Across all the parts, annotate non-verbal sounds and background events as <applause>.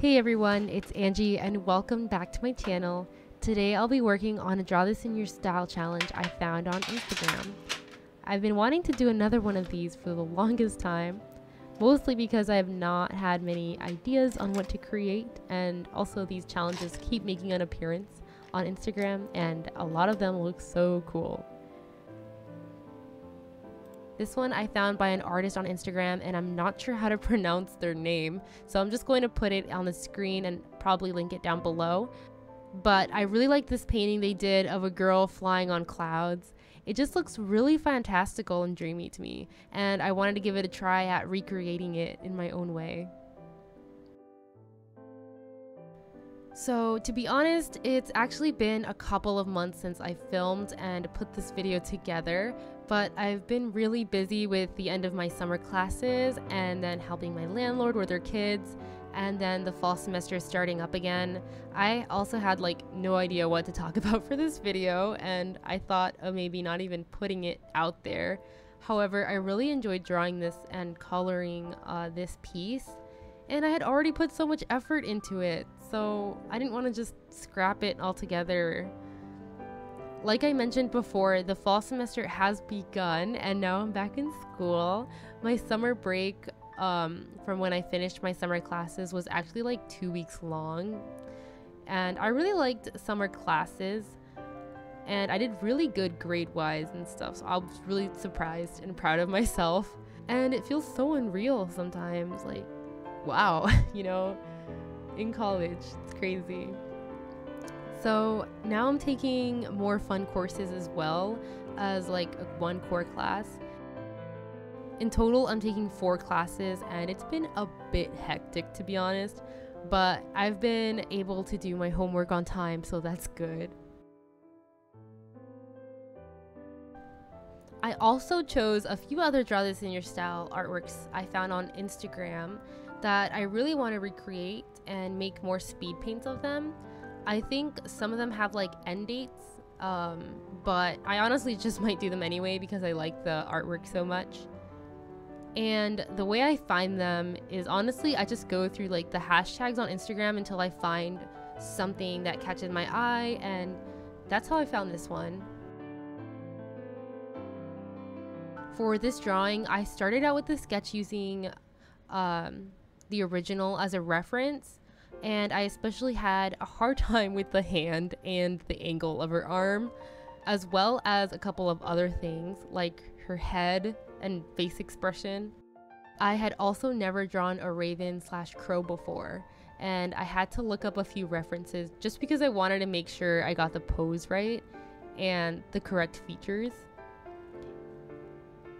Hey everyone, it's Angie and welcome back to my channel. Today I'll be working on a Draw This in Your Style challenge I found on Instagram. I've been wanting to do another one of these for the <laughs> longest time, mostly because I have not had many ideas on what to create and also these challenges keep making an appearance on Instagram and a lot of them look so cool. This one I found by an artist on Instagram and I'm not sure how to <laughs> pronounce their name, so I'm just going to put it on the screen and probably link it down below. But I really like this painting they did of a girl flying on clouds. It just looks really fantastical and dreamy to me, and I wanted to give it a try at recreating it in my own way. So, to be honest, it's actually been a couple of months since I filmed and put this video together, but I've been really busy with the end of my summer classes and then helping my landlord with their kids and then the fall semester starting up again. I also had like no idea what to talk <laughs> about for this video and I thought of maybe not even putting it out there. However, I really enjoyed drawing this and coloring uh, this piece and I had already put so much effort into it so I didn't want to just scrap it altogether. Like I mentioned before, the fall semester has begun and now I'm back in school. My summer break um, from when I finished my summer classes was actually like two weeks long. And I really liked summer classes and I did really good grade wise and stuff. So I was really surprised and proud of myself. And it feels so unreal sometimes. Like, wow, <laughs> you know, in college, it's crazy. So now I'm taking more fun courses as well as like one core class. In total, I'm taking four classes and it's been a bit hectic to be honest, but I've been able to do my homework on time, so that's good. I also chose a few other Draw This in Your Style artworks I found on Instagram that I really want to recreate and make more speed paints of them. I think some of them have like end dates, um, but I honestly <laughs> just might do them anyway because I like the artwork so much. And the way I find them is honestly, I just go through like the hashtags on Instagram until I find something that catches my eye, and that's how I found this one. For this drawing, I started out with the sketch using um, the original as a reference and I especially had a hard <laughs> time with the hand and the angle of her arm, as well as a couple of other things like her head and face expression. I had also never drawn a raven slash crow before, and I had to look up a few references just because I wanted to make sure I got the pose right and the correct features.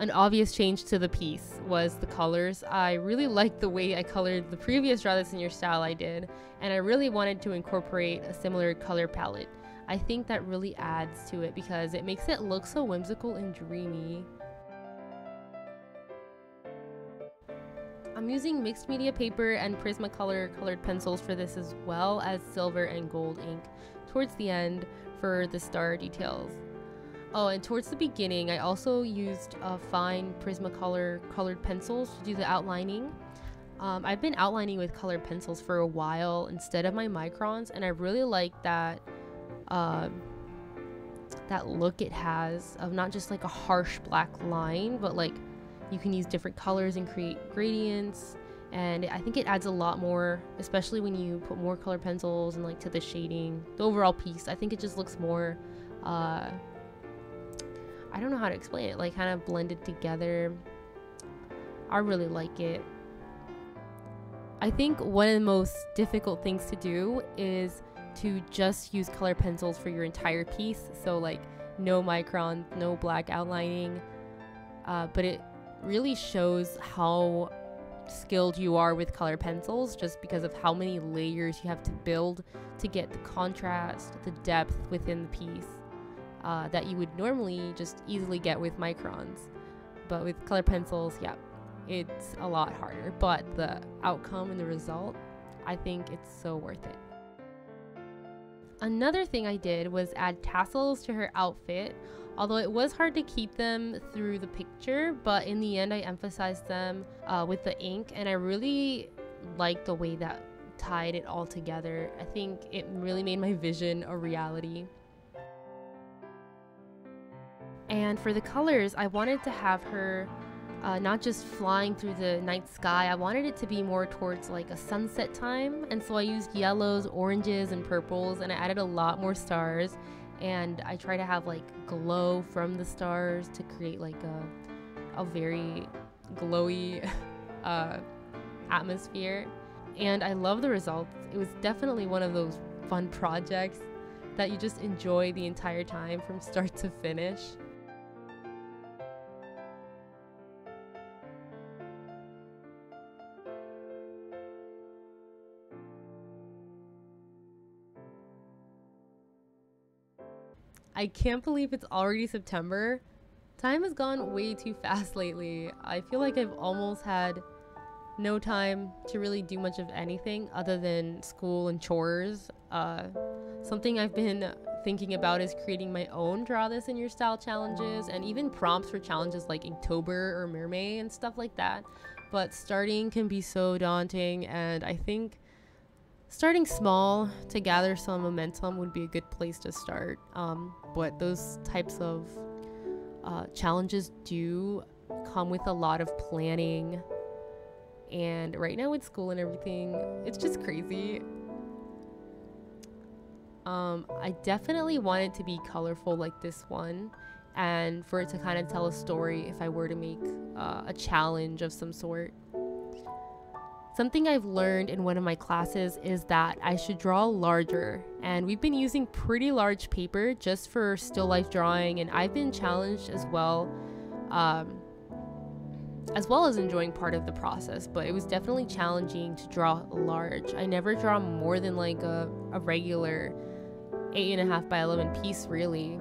An obvious change to the piece was the colors. I really liked the way I colored the previous Draw This in Your Style I did, and I really wanted to incorporate a similar color palette. I think that really adds to it because it makes it look so whimsical and dreamy. I'm using mixed media paper and Prismacolor colored pencils for this as well as silver and gold ink towards the end for the star details. Oh, and towards the beginning, I also used uh, fine Prismacolor colored pencils to do the outlining. Um, I've been outlining with colored pencils for a while instead of my microns, and I really like that uh, that look it has of not just like a harsh black line, but like you can use different colors and create gradients. And I think it adds a lot more, especially when you put more colored pencils and like to the shading, the overall piece. I think it just looks more uh, I don't know how to explain it, like kind of blended together. I really like it. I think one of the most difficult things to do is to just use color pencils for your entire piece. So like no micron, no black outlining. Uh, but it really shows how skilled you are with color pencils just because of how many layers you have to build to get the contrast, the depth within the piece uh, that you would normally just easily get with microns. But with color pencils, yeah, it's a lot harder. But the outcome and the result, I think it's so worth it. Another thing I did was add tassels to her outfit, although it was hard to keep them through the picture, but in the end I emphasized them uh, with the ink and I really liked the way that tied it all together. I think it really made my vision a reality. And for the colors, I wanted to have her uh, not just flying through the night sky. I wanted it to be more towards like a sunset time. And so I used yellows, oranges, and purples, and I added a lot more stars. And I try to have like glow from the stars to create like a, a very glowy <laughs> uh, atmosphere. And I love the results. It was definitely one of those fun projects that you just enjoy the entire time from <laughs> start to finish. I can't believe it's already September. Time has gone way too fast lately. I feel like I've almost had no time to really do much of anything other than school and chores. Uh, something I've been thinking about is creating my own draw this in your style challenges and even prompts for challenges like Inktober or Mermay and stuff like that. But starting can be so daunting, and I think starting small to gather some momentum would be a good place to start. Um, but those types of uh, challenges do come with a lot of planning. And right now with school and everything, it's just crazy. Um, I definitely want it to be colorful like this one and for it to kind of tell a story if I were to make uh, a challenge of some sort. Something I've learned in one of my classes is that I should draw larger, and we've been using pretty large paper just for still life drawing, and I've been challenged as well, um, as well as enjoying part of the process. But it was definitely challenging to draw large. I never draw more than like a, a regular eight and a half by 11 piece, really.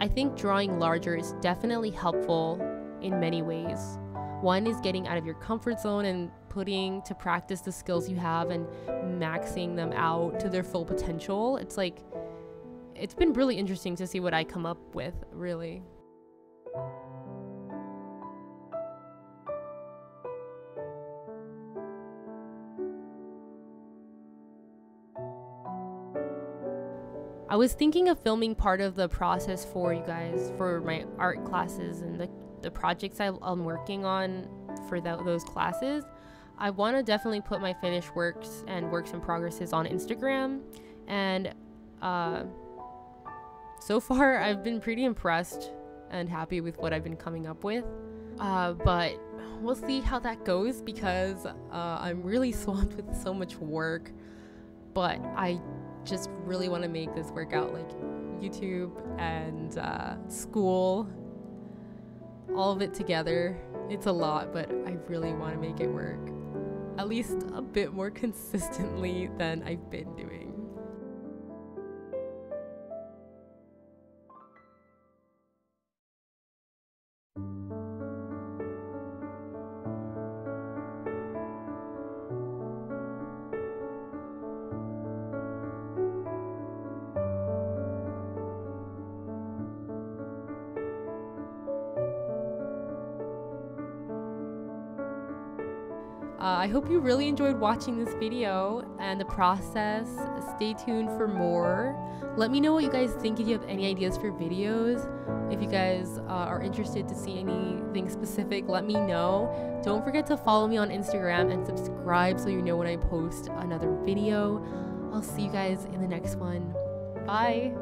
I think drawing larger is definitely helpful in many ways. One is getting out of your comfort zone and putting to practice the skills you have and maxing them out to their full potential. It's like, it's been really interesting to see what I come up with, really. I was thinking of filming part of the process for you guys for my art classes and the, the projects I, am working on for the, those classes. I want to definitely put my finished works and works in progresses on Instagram. And uh, so far, <laughs> I've been pretty impressed and happy with what I've been coming up with. Uh, but we'll see how that goes because uh, I'm really <laughs> swamped with so much work. But I just really want to make this work out like YouTube and uh, school, all of it together. It's a lot, but I really want to make it work at least a bit more consistently than I've been doing. Uh, I hope you really enjoyed watching this video and the process. Stay tuned for more. Let me know what you guys think if you have any ideas for videos. If you guys uh, are interested to see anything specific, let me know. Don't forget to follow me on Instagram and subscribe so you know when I post another video. I'll see you guys in the next one. Bye.